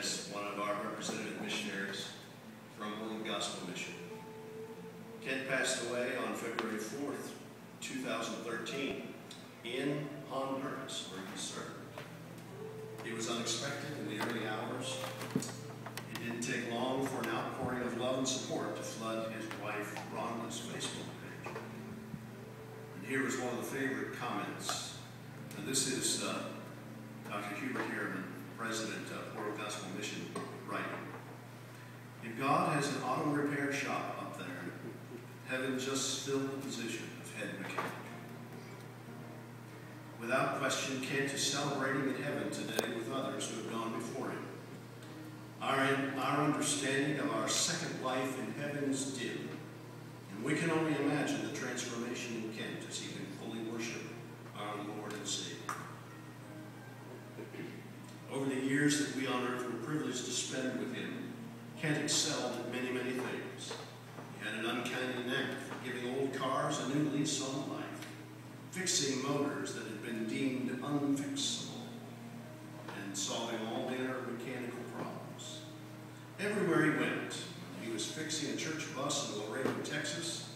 as one of our representative missionaries from World Gospel Mission. Kent passed away on February 4th, 2013, in Honduras, where he served. It was unexpected in the early hours. It didn't take long for an outpouring of love and support to flood his wife Rhonda's Facebook page. And here was one of the favorite comments. And this is uh, Dr. Hubert Harriman, president of World Gospel Mission, writing. If God has an auto repair shop up there, heaven just filled the position of head mechanic. Without question, Kent is celebrating in heaven today with others who have gone before him. Our, our understanding of our second life in heaven is dim, Over the years that we on earth were privileged to spend with him, Kent excelled at many, many things. He had an uncanny knack for giving old cars a new lease on life, fixing motors that had been deemed unfixable, and solving all manner of mechanical problems. Everywhere he went, he was fixing a church bus in Laredo, Texas,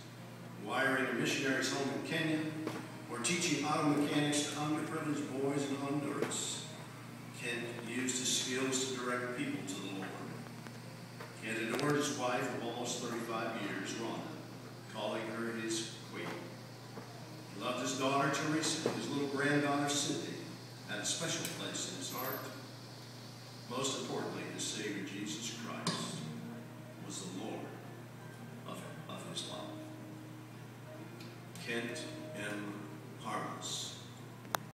wiring a missionary's home in Kenya, or teaching auto mechanics to underprivileged boys in Honduras. Kent used his skills to direct people to the Lord. Kent adored his wife of almost 35 years, Rhonda, calling her his queen. He loved his daughter, Teresa, and his little granddaughter, Cindy, had a special place in his heart. Most importantly, his Savior, Jesus Christ, was the Lord of, of his life. Kent M.